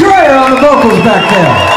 Troy on the vocals back there.